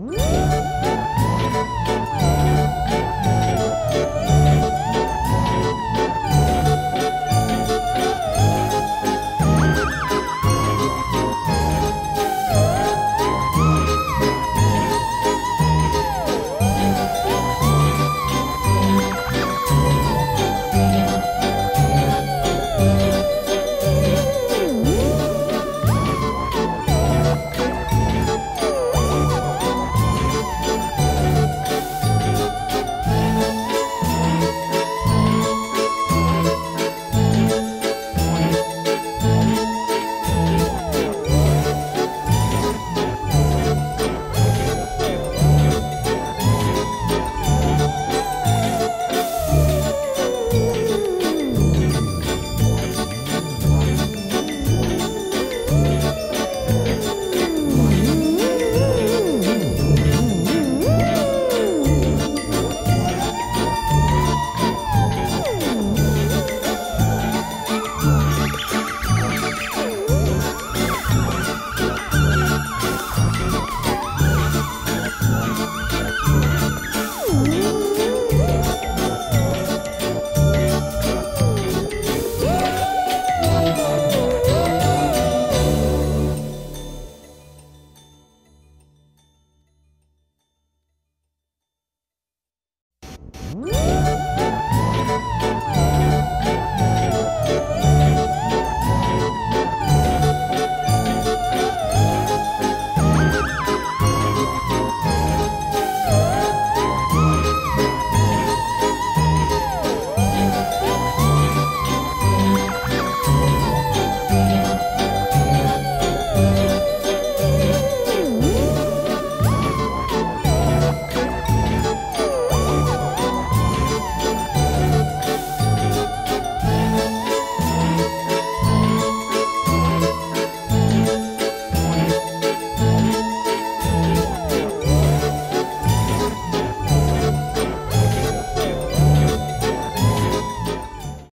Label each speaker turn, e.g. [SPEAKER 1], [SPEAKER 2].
[SPEAKER 1] Woo! Woo!